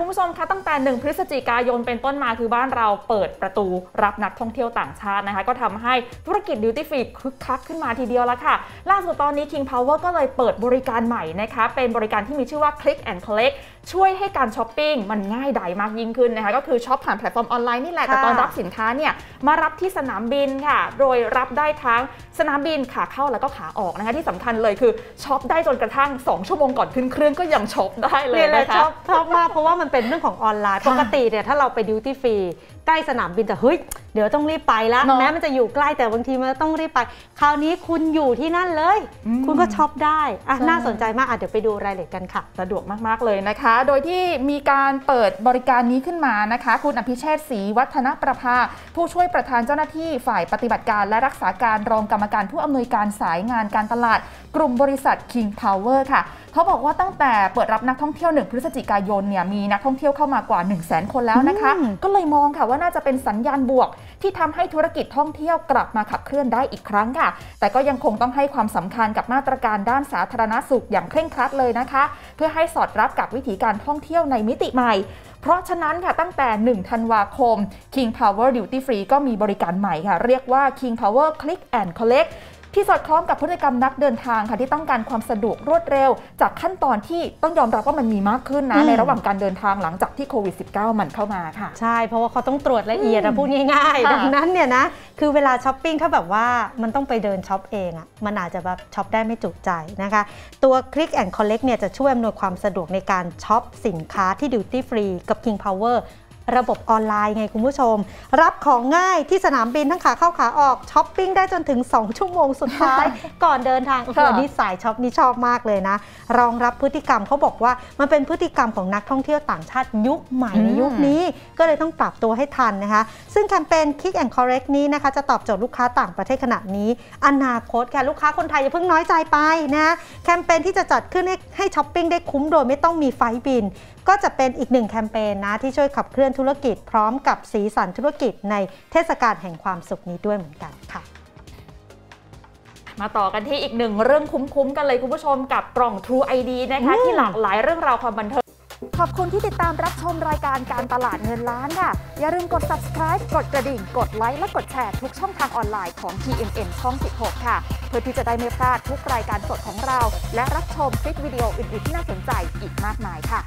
คุณผู้ชมคะตั้งแต่ 1 พฤศจิกายนเป็นต้นมาคือบ้านเราเปิดประตูรับนักท่องเที่ยวต่างชาตินะคะ ก็ทำให้ธุรกิจดิวตี้ฟรีคึกคักขึ้นมาทีเดียวแล้วค่ะ ล่าสุดตอนนี้ King Power ก็เลยเปิดบริการใหม่นะคะ เป็นบริการที่มีชื่อว่า Click and Collect ช่วยให้การช้อปปิ้งมันง่ายดายมากยิ่งขึ้นนะคะ ก็คือช็อปผ่านแพลตฟอร์มออนไลน์นี่แหละ แต่ตอนรับสินค้าเนี่ยมารับที่สนามบินค่ะ โดยรับได้ทั้งสนามบินขาเข้าแล้วก็ขาออกนะคะที่สำคัญเลยคือช็อปได้จนกระทั่ง 2 ชั่วโมงก่อนขึ้นเครื่องก็ยังช็อปได้เลยเนี่ยแหละนะชคะชอบชอบมากเพราะว่ามันเป็นเรื่องของออนไลน์ค่ะปกติเนี่ยถ้าเราไปดิวตี้ฟรีใกล้สนามบินแต่เฮ้ยเดี๋ยวต้องรีบไปละเนอะแม้มันจะอยู่ใกล้แต่บางทีมันต้องรีบไป คราวนี้คุณอยู่ที่นั่นเลย อืม คุณก็ช็อปได้อะใช่น่าสนใจมากอะเดี๋ยวไปดูรายละเอียดกันค่ะ สะดวกมาก ๆ เลยนะคะ โดยที่มีการเปิดบริการนี้ขึ้นมานะคะ คุณอภิเชษฐ์ ศรีวัฒนประภา ผู้ช่วยประธานเจ้าหน้าที่ฝ่ายปฏิบัติการและรักษาการรองกรรมการผู้อำนวยการสายงานการตลาด กลุ่มบริษัท King Power ค่ะ เขาบอกว่าตั้งแต่เปิดรับนักท่องเที่ยว 1 พฤศจิกายนเนี่ยมีนักท่องเที่ยวเข้ามากว่า 1 0 0 0 0แคนแล้วนะคะอืมก็เลยมองค่ะว่าาน่าจะเป็นสัญญาณบวก ที่ทำให้ธุรกิจท่องเที่ยวกลับมาขับเคลื่อนได้อีกครั้งค่ะ แต่ก็ยังคงต้องให้ความสำคัญกับมาตรการด้านสาธารณสุขอย่างเคร่งครัดเลยนะคะ เพื่อให้สอดรับกับวิถีการท่องเที่ยวในมิติใหม่เพราะฉะนั้นค่ะตั้งแต่ 1 ธันวาคม King Power Duty Free ก็มีบริการใหม่ค่ะ เรียกว่า King Power Click and Collect ที่สอดคล้องกับพฤติกรรมนักเดินทางค่ะที่ต้องการความสะดวกรวดเร็ว จากขั้นตอนที่ต้องยอมรับว่ามันมีมากขึ้นนะอืมในระหว่างการเดินทางหลังจากที่โควิด -19 มันเข้ามาค่ะ ใช่ เพราะว่าเขาต้องตรวจละเอียดอืมอะพูดง่ายๆค่ะดังนั้นเนี่ยนะคือเวลาช้อปปิ้งถ้าแบบว่ามันต้องไปเดินช็อปเองอะมันอาจจะแบบช็อปได้ไม่จุใจนะคะ ตัว Click and Collect เนี่ยจะช่วยอำนวยความสะดวกในการช็อปสินค้าที่ Duty Free กับ King Power ระบบออนไลน์ไงคุณผู้ชม รับของง่ายที่สนามบินทั้งขาเข้าขาออกช้อปปิ้งได้จนถึง 2 ชั่วโมงสุดท้าย ก่อนเดินทางโอ้โหค่ะอันนี่สายช็อปนี่ชอบมากเลยนะ รองรับพฤติกรรมเขาบอกว่ามันเป็นพฤติกรรมของนักท่องเที่ยวต่างชาติยุคใหม่ในยุคนี้ ก็เลยต้องปรับตัวให้ทันนะคะ ซึ่งแคมเปญ Click and Collect นี้นะคะจะตอบโจทย์ลูกค้าต่างประเทศขณะนี้ อนาคตค่ะลูกค้าคนไทยอย่าเพิ่งน้อยใจไปนะแคมเปญที่จะจัดขึ้นให้ให้ช้อปปิ้งได้คุ้มโดยไม่ต้องมีไฟลต์บิน ก็จะเป็นอีกหนึ่งแคมเปญนะที่ช่วยขับเคลื่อนธุรกิจพร้อมกับสีสันธุรกิจในเทศกาลแห่งความสุขนี้ด้วยเหมือนกันค่ะมาต่อกันที่อีกหนึ่งเรื่องคุ้มๆกันเลยคุณผู้ชมกับกล่อง True ID นะคะอืมที่หลากหลายเรื่องราวความบันเทิงขอบคุณที่ติดตามรับชมรายการการตลาดเงินล้านค่ะ อย่าลืมกด subscribe กดกระดิ่ง กดไลค์ และกดแชร์ทุกช่องทางออนไลน์ของ TMN ช่อง 16 ค่ะ เพื่อที่จะได้ไม่พลาดทุกรายการสดของเรา และรับชมคลิปวิดีโออื่นๆที่น่าสนใจอีกมากมายค่ะ